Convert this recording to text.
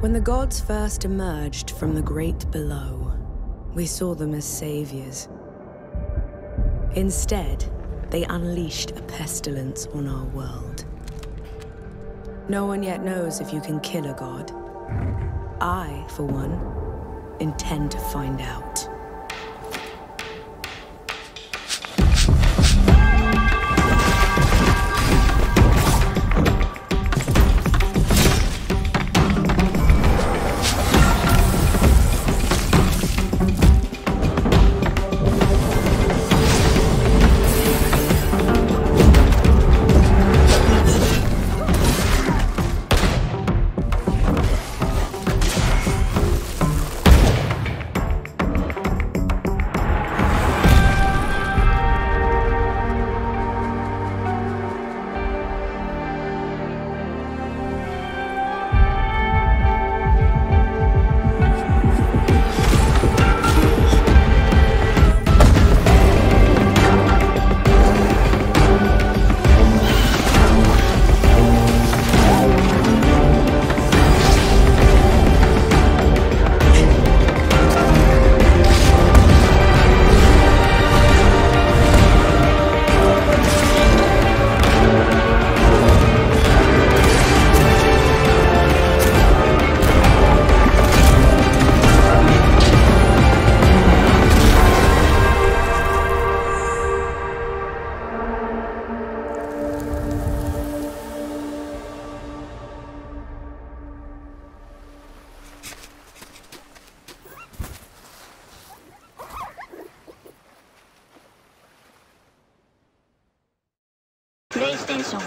When the gods first emerged from the great below, we saw them as saviors. Instead, they unleashed a pestilence on our world. No one yet knows if you can kill a god. I, for one, intend to find out. PlayStation